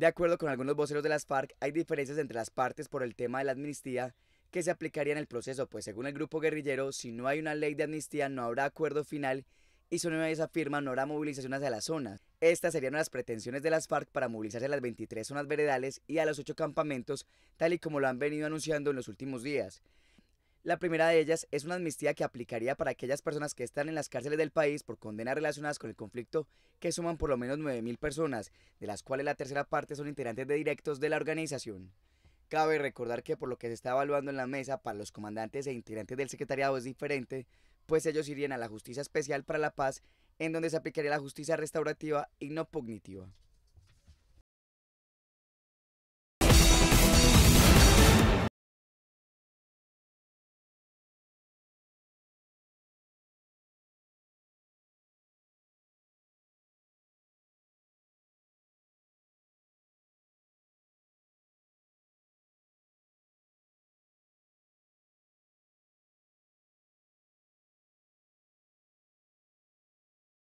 De acuerdo con algunos voceros de las FARC, hay diferencias entre las partes por el tema de la amnistía que se aplicaría en el proceso, pues según el grupo guerrillero, si no hay una ley de amnistía no habrá acuerdo final y si no hay esa no habrá movilización hacia las zonas. Estas serían las pretensiones de las FARC para movilizarse a las 23 zonas veredales y a los 8 campamentos, tal y como lo han venido anunciando en los últimos días. La primera de ellas es una amnistía que aplicaría para aquellas personas que están en las cárceles del país por condenas relacionadas con el conflicto que suman por lo menos 9.000 personas, de las cuales la tercera parte son integrantes de directos de la organización. Cabe recordar que por lo que se está evaluando en la mesa para los comandantes e integrantes del secretariado es diferente, pues ellos irían a la Justicia Especial para la Paz, en donde se aplicaría la justicia restaurativa y no pugnitiva.